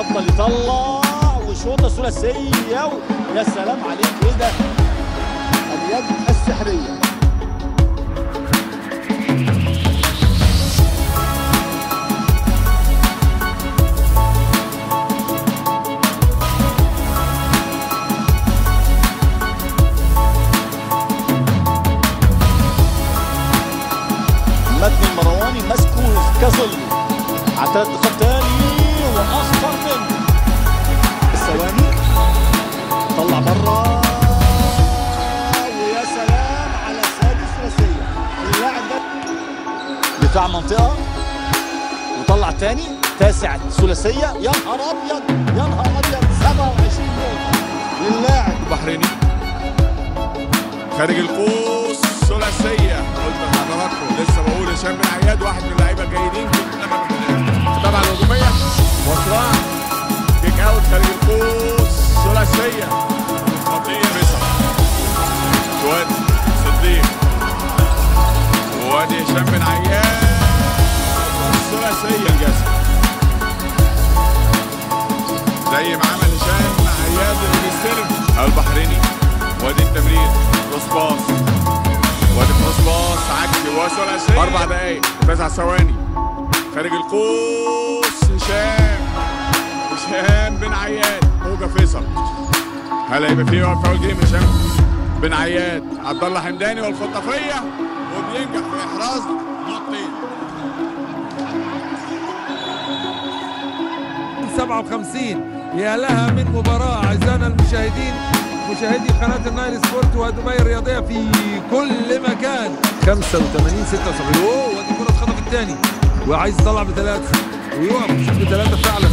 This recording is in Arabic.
بطل يطلع وشوطة ثلاثية. يا سلام عليك. إيه ده؟ اليد السحرية. متن المرواني مسكه كظل على ثلاث دقائق واخطر منه الثواني طلع بره ويا سلام على سادس ثلاثيه اللاعب ده دفاع منطقة. وطلع تاني تاسع ثلاثية. يا نهار أبيض. يا نهار أبيض. 27 نقطه للاعب. البحريني خارج القوس. ثلاثية. قلت لحضراتكم لسه بقول هشام بن عياد واحد من اللعيبة الجيدين. طبعا الهجوميه وصراع كيك اوت خارج القوس ثلاثيه خطيه مصر شواد صديق. وادي هشام بن عياد ثلاثيه الجسم زي ما عمل هشام عياد اللي بيستلم البحريني. وادي التمرير. كروس باص. وادي كروس باص. عكسي وثلاثيه أربع دقايق. تسع ثواني. خارج القوس هشام. هشام بن عياد. هوجا فيصل. هل هيبقى فيه فاول جيم هشام بن عياد. عبد الله حمداني والخطافيه وبينجح في إحراز نقطتين. 57 يا لها من مباراة أعزائنا المشاهدين. مشاهدي قناة النايل سبورت ودبي الرياضية في كل مكان. 85 76 أوه ودي كرة خطف الثاني وعايز يطلع بثلاثة. ويقف بثلاثة فعلا.